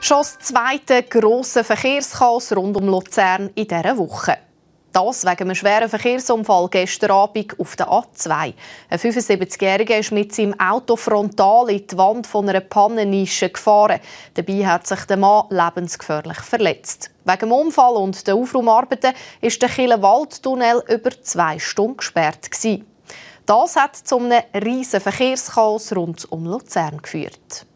Schon das zweite grosse Verkehrschaos rund um Luzern in dieser Woche. Das wegen einem schweren Verkehrsunfall gestern Abend auf der A2. Ein 75-Jähriger ist mit seinem Auto frontal in die Wand von einer Pannennische gefahren. Dabei hat sich der Mann lebensgefährlich verletzt. Wegen dem Unfall und der Aufraumarbeiten ist der Kille-Waldtunnel über zwei Stunden gesperrt. Das hat zu einem riesigen Verkehrschaos rund um Luzern geführt.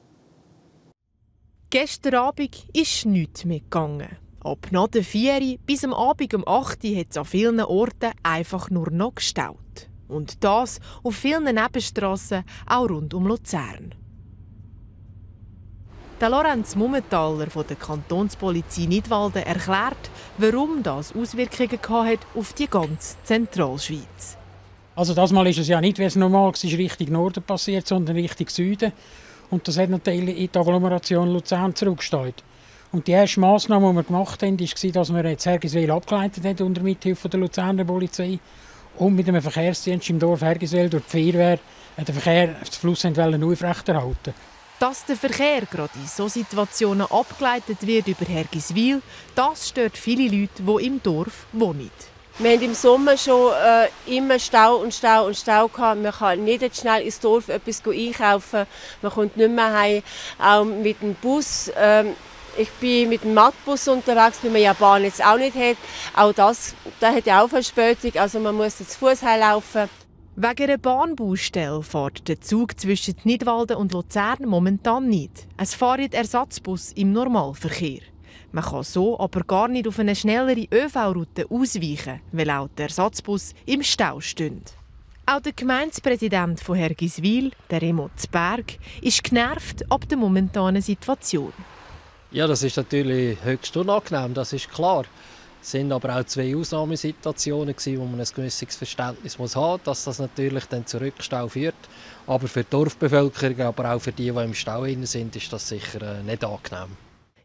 Gestern Abend ist nichts mehr gegangen. Ab nach der 4 bis am Abend um 8 Uhr hat es an vielen Orten einfach nur noch gestaut. Und das auf vielen Nebenstrassen, auch rund um Luzern. Der Lorenz Mummentaler von der Kantonspolizei Nidwalden erklärt, warum das Auswirkungen hat auf die ganze Zentralschweiz. Also das Mal ist es ja nicht, wie es normal war, Richtung Norden passiert, sondern Richtung Süden. Und das hat natürlich in die Agglomeration Luzern zurückgesteuert. Und die erste Massnahme, die wir gemacht haben, war, dass wir jetzt Hergiswil abgeleitet haben unter Mithilfe der Luzerner Polizei und mit einem Verkehrsdienst im Dorf Hergiswil durch die Feuerwehr den Verkehr, das Fluss aufrechterhalten dass der Verkehr gerade in solchen Situationen abgeleitet wird über Hergiswil, das stört viele Leute, die im Dorf wohnen. Wir haben im Sommer schon äh, immer Stau und Stau und Stau gehabt. Man kann nicht schnell ins Dorf etwas einkaufen. Man kommt nicht mehr heim. Auch mit dem Bus. Ähm, ich bin mit dem Mattbus unterwegs, weil man ja Bahn jetzt auch nicht hat. Auch das, da hat ja auch Verspätung. Also man muss jetzt Fuß laufen. Wegen einer Bahnbaustelle fährt der Zug zwischen Nidwalden und Luzern momentan nicht. Es fahren Ersatzbus im Normalverkehr. Man kann so aber gar nicht auf eine schnellere ÖV-Route ausweichen, weil auch der Ersatzbus im Stau steht. Auch der Gemeindepräsident von Hergiswil, der Remo Zberg, ist genervt ab der momentanen Situation. Ja, das ist natürlich höchst unangenehm, das ist klar. Es sind aber auch zwei Ausnahmesituationen, wo man ein gewisses Verständnis haben muss, dass das natürlich dann zu Rückstau führt. Aber für die Dorfbevölkerung, aber auch für die, die im Stau sind, ist das sicher äh, nicht angenehm.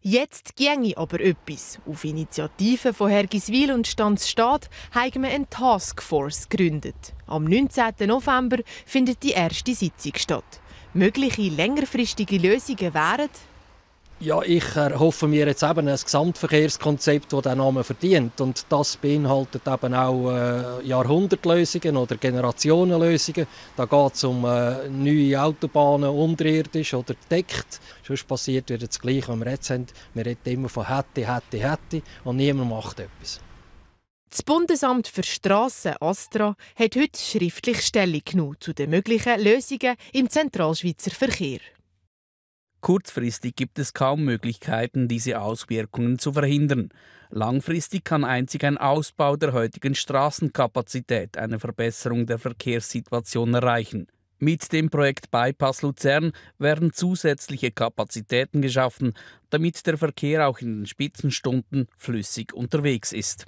Jetzt ginge aber etwas. Auf Initiative von Hergiswil und Stanzstadt haben wir eine Taskforce gegründet. Am 19. November findet die erste Sitzung statt. Mögliche längerfristige Lösungen wären ja, ich erhoffe mir jetzt eben ein Gesamtverkehrskonzept, das den Namen verdient. Und das beinhaltet eben auch äh, Jahrhundertlösungen oder Generationenlösungen. Da geht es um äh, neue Autobahnen unterirdisch oder deckt. Sonst passiert wieder das Gleiche, was wir jetzt haben. Wir reden immer von hätte, hätte, hätte und niemand macht etwas. Das Bundesamt für Strassen Astra hat heute schriftlich Stellung genommen zu den möglichen Lösungen im Zentralschweizer Verkehr. Kurzfristig gibt es kaum Möglichkeiten, diese Auswirkungen zu verhindern. Langfristig kann einzig ein Ausbau der heutigen Straßenkapazität eine Verbesserung der Verkehrssituation erreichen. Mit dem Projekt Bypass Luzern werden zusätzliche Kapazitäten geschaffen, damit der Verkehr auch in den Spitzenstunden flüssig unterwegs ist.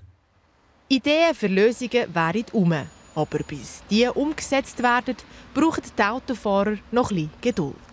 Ideen für Lösungen wären um. Aber bis die umgesetzt werden, brauchen die Autofahrer noch bisschen Geduld.